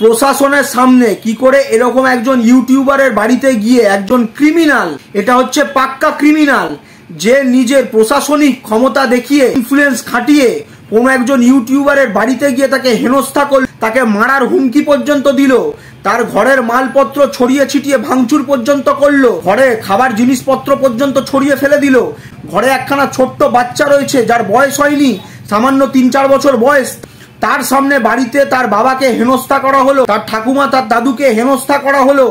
প্রশাসনের সামনে কি করে এরকম একজন ইউটিউবারের বাড়িতে গিয়ে একজন ক্রিমিনাল, এটা হচ্ছে পাক্কা ক্রিমিনাল, যে নিজের প্রশাসনিক ক্ষমতা দেখিয়ে ইনফ্লুয়েন্স খাটিয়ে কোনো একজন ইউটিউবারের বাড়িতে গিয়ে তাকে হেনস্থা করল, তাকে মারার হুমকি পর্যন্ত দিল, তার ঘরের মালপত্র ছড়িয়ে ছিটিয়ে ভাঙচুর পর্যন্ত করল, ঘরে খাবার জিনিসপত্র পর্যন্ত ছড়িয়ে ফেলে দিল, ঘরে একখানা ছোট্ট বাচ্চা রয়েছে যার বয়স হয়নি, সামান্য তিন চার বছর বয়স তার সামনে বাড়িতে তার বাবাকে হেনস্থা করা হলো, তার ঠাকুমা তার দাদুকে হেনস্থা করা হলো।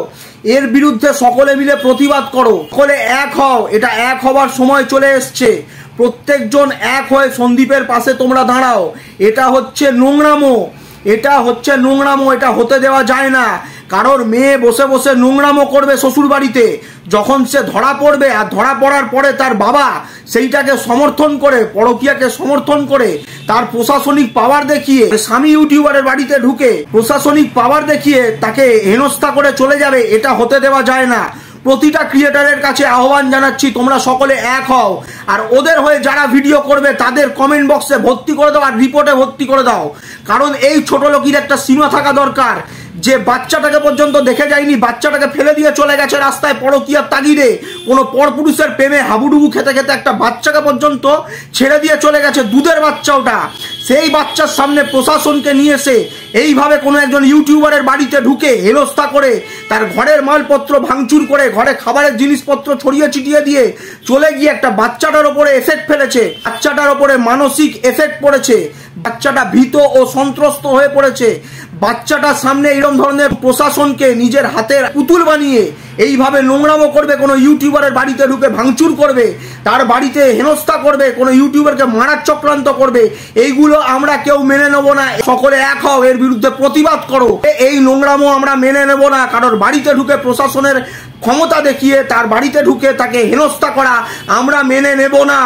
এর বিরুদ্ধে সকলে মিলে প্রতিবাদ করো। সকলে এক হও, এটা এক হবার সময় চলে এসছে। প্রত্যেকজন এক হয়ে সন্দীপের পাশে তোমরা দাঁড়াও। এটা হচ্ছে নোংরামো। এটা হচ্ছে নোংরামো, এটা হতে দেওয়া যায় না। কারোর মেয়ে বসে বসে নোংরামো করবে শ্বশুর বাড়িতে। যখন সে ধরা পড়বে, আর ধরা পড়ার পরে তার বাবা সেইটাকে সমর্থন করে, পরকিয়াকে সমর্থন করে, তার প্রশাসনিক পাওয়ার দেখিয়ে, স্বামী ইউটিউবারের বাড়িতে ঢুকে প্রশাসনিক পাওয়ার দেখিয়ে তাকে হেনস্থা করে চলে যাবে, এটা হতে দেওয়া যায় না। প্রতিটা ক্রিয়েটারের কাছে আহ্বান জানাচ্ছি, তোমরা সকলে এক হও। আর ওদের হয়ে যারা ভিডিও করবে, তাদের কমেন্ট বক্সে ভর্তি করে দাও আর রিপোর্টে ভর্তি করে দাও। কারণ এই ছোট লোকের একটা সীমা থাকা দরকার। যে বাচ্চাটাকে পর্যন্ত দেখে যায়নি, বাচ্চাটাকে ফেলে দিয়ে চলে গেছে রাস্তায় পরকিয়ার তাগিদে। কোনো পরপুরুষের প্রেমে হাবুডুবু খেতে খেতে একটা বাচ্চাকে পর্যন্ত ছেড়ে দিয়ে চলে গেছে দুধের বাচ্চা ওটা সেই বাচ্চার সামনে প্রশাসনকে নিয়ে এসে এইভাবে কোনো একজন ইউটিউবারের বাড়িতে ঢুকে হেনস্থা করে, তার ঘরের মালপত্র ভাঙচুর করে, ঘরে খাবারের জিনিসপত্র ছড়িয়ে ছিটিয়ে দিয়ে চলে গিয়ে একটা বাচ্চাটার ওপরে এফেক্ট ফেলেছে। বাচ্চাটার ওপরে মানসিক এফেক্ট পড়েছে। বাচ্চাটা ভীত ও সন্ত্রস্ত হয়ে পড়েছে। বাচ্চাটার সামনে এরকম ধরনের প্রশাসনকে নিজের হাতের পুতুল বানিয়ে এইভাবে নোংরামো করবে, কোনো ইউটিউবারের বাড়িতে ঢুকে ভাঙচুর করবে, তার বাড়িতে হেনস্থা করবে, কোনো ইউটিউবারকে মারার চক্রান্ত করবে, এইগুলো আমরা কেউ মেনে নেব না। সকলে এক হও, এর বিরুদ্ধে প্রতিবাদ করো। এই নোংরামো আমরা মেনে নেব না, কারোর বাড়িতে ঢুকে প্রশাসনের ক্ষমতা দেখিয়ে, তার বাড়িতে ঢুকে তাকে হেনস্থা করা আমরা মেনে নেব না।